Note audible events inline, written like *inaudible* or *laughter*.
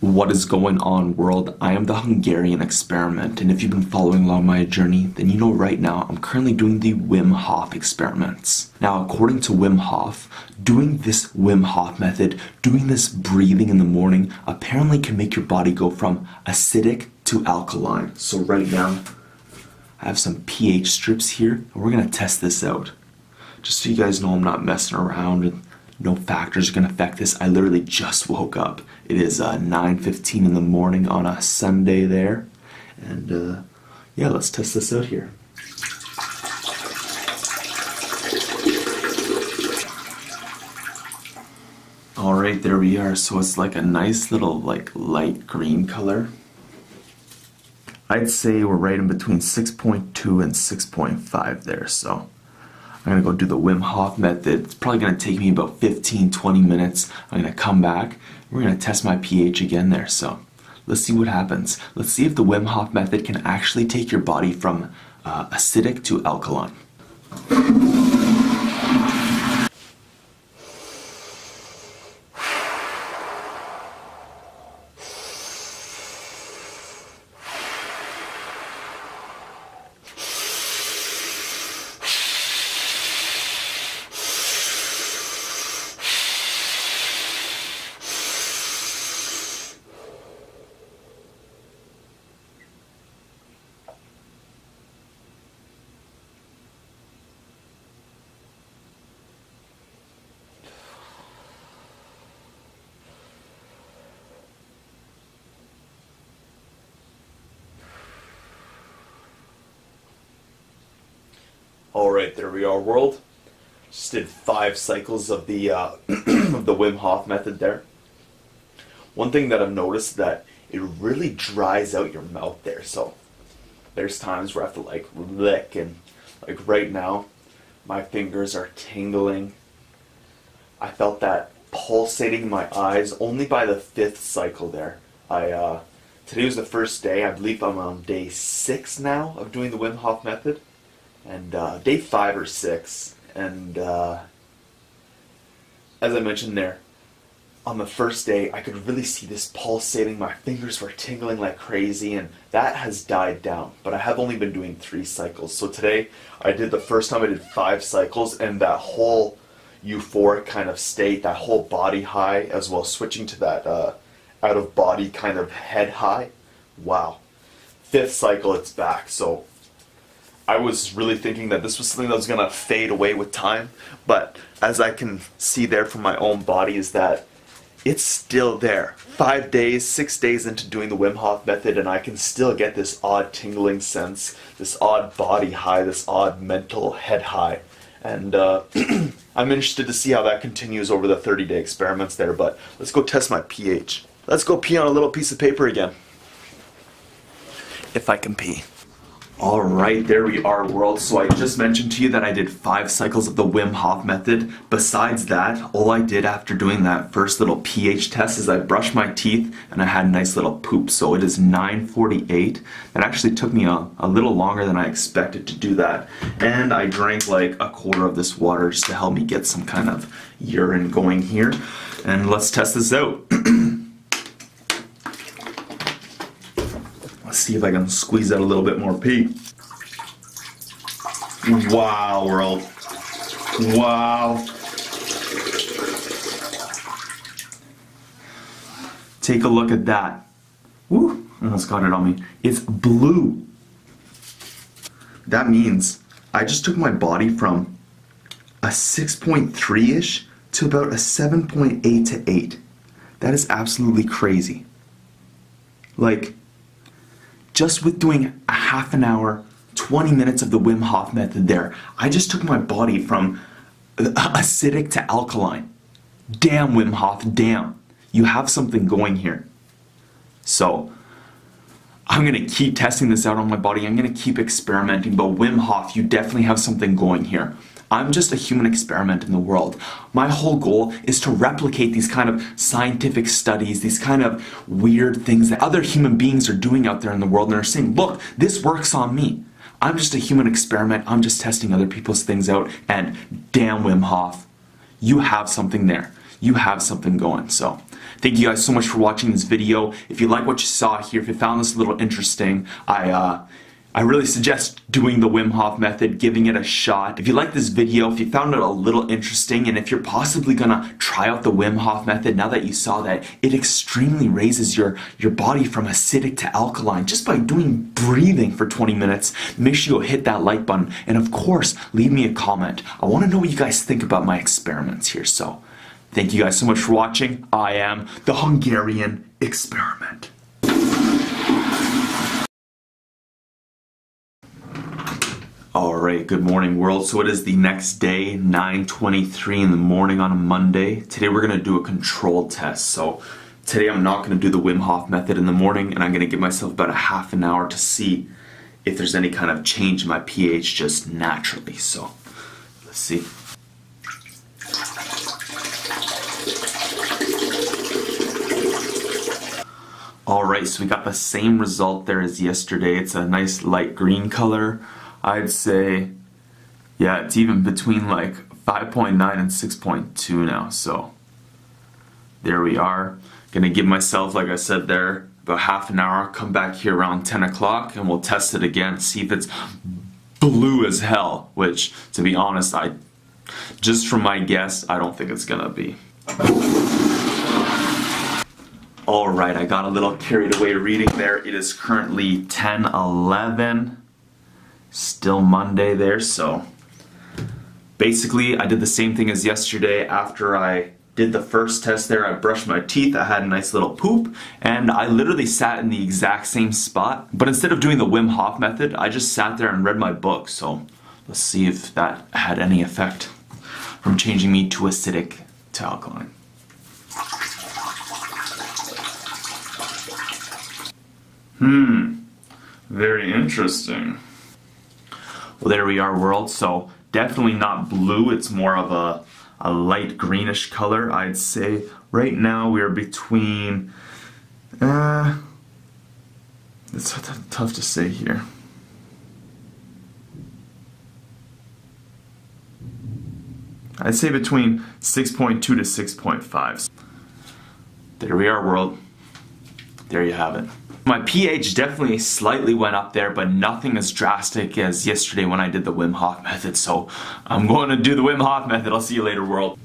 What is going on, world? I am the Hungarian experiment, and if you've been following along my journey, then you know right now I'm currently doing the Wim Hof experiments. Now, according to Wim Hof, doing this Wim Hof method, doing this breathing in the morning, apparently can make your body go from acidic to alkaline. So, right now, I have some pH strips here, and we're gonna test this out. Just so you guys know, I'm not messing around no factors are to affect this. I literally just woke up. It is uh, 9.15 in the morning on a Sunday there. And uh, yeah, let's test this out here. All right, there we are. So it's like a nice little like light green color. I'd say we're right in between 6.2 and 6.5 there, so I'm gonna go do the Wim Hof method. It's probably gonna take me about 15, 20 minutes. I'm gonna come back. We're gonna test my pH again there. So let's see what happens. Let's see if the Wim Hof method can actually take your body from uh, acidic to alkaline. All right, there we are, world. Just did five cycles of the uh, *clears throat* of the Wim Hof method there. One thing that I've noticed that it really dries out your mouth there. So there's times where I have to like lick and like right now, my fingers are tingling. I felt that pulsating in my eyes only by the fifth cycle there. I uh, today was the first day. I believe I'm on day six now of doing the Wim Hof method and uh, day five or six. And uh, as I mentioned there, on the first day, I could really see this pulsating. My fingers were tingling like crazy, and that has died down. But I have only been doing three cycles. So today, I did the first time I did five cycles, and that whole euphoric kind of state, that whole body high, as well switching to that uh, out of body kind of head high. Wow. Fifth cycle, it's back. So I was really thinking that this was something that was going to fade away with time, but as I can see there from my own body is that it's still there. Five days, six days into doing the Wim Hof method, and I can still get this odd tingling sense, this odd body high, this odd mental head high. And uh, *clears throat* I'm interested to see how that continues over the 30 day experiments there, but let's go test my pH. Let's go pee on a little piece of paper again. If I can pee. All right, there we are, world. So I just mentioned to you that I did five cycles of the Wim Hof method. Besides that, all I did after doing that first little pH test is I brushed my teeth and I had a nice little poop. So it is 9.48. That actually took me a, a little longer than I expected to do that. And I drank like a quarter of this water just to help me get some kind of urine going here. And let's test this out. *clears throat* see if I can squeeze out a little bit more pee. Wow, world. Wow. Take a look at that. Woo, almost got it on me. It's blue. That means I just took my body from a 6.3-ish to about a 7.8 to 8. That is absolutely crazy. Like, just with doing a half an hour, 20 minutes of the Wim Hof method there, I just took my body from acidic to alkaline. Damn, Wim Hof, damn. You have something going here. So, I'm gonna keep testing this out on my body. I'm gonna keep experimenting, but Wim Hof, you definitely have something going here. I'm just a human experiment in the world. My whole goal is to replicate these kind of scientific studies, these kind of weird things that other human beings are doing out there in the world and are saying, look, this works on me. I'm just a human experiment. I'm just testing other people's things out. And damn, Wim Hof, you have something there. you have something going. So thank you guys so much for watching this video. If you like what you saw here, if you found this a little interesting, I uh, I really suggest doing the Wim Hof method, giving it a shot. If you like this video, if you found it a little interesting, and if you're possibly gonna try out the Wim Hof method now that you saw that it extremely raises your, your body from acidic to alkaline just by doing breathing for 20 minutes, make sure you hit that like button. And of course, leave me a comment. I wanna know what you guys think about my experiments here. So, thank you guys so much for watching. I am the Hungarian Experiment. Alright, good morning world. So it is the next day, 9.23 in the morning on a Monday. Today we're to do a control test. So today I'm not to do the Wim Hof method in the morning and I'm to give myself about a half an hour to see if there's any kind of change in my pH just naturally. So let's see. Alright, so we got the same result there as yesterday. It's a nice light green color. I'd say, yeah, it's even between like 5.9 and 6.2 now. So there we are. Gonna give myself, like I said there, about half an hour. Come back here around 10 o'clock and we'll test it again. See if it's blue as hell. Which, to be honest, I just from my guess, I don't think it's gonna be. Alright, I got a little carried away reading there. It is currently 10 11 still Monday there, so basically I did the same thing as yesterday after I did the first test there, I brushed my teeth, I had a nice little poop, and I literally sat in the exact same spot. But instead of doing the Wim Hof method, I just sat there and read my book. So let's see if that had any effect from changing me to acidic to alkaline. Hmm, very interesting. Well, there we are, world. So definitely not blue. It's more of a, a light greenish color, I'd say. Right now we are between, uh, it's tough to say here. I'd say between 6.2 to 6.5. There we are, world. There you have it. My pH definitely slightly went up there, but nothing as drastic as yesterday when I did the Wim Hof method. So I'm going to do the Wim Hof method. I'll see you later, world.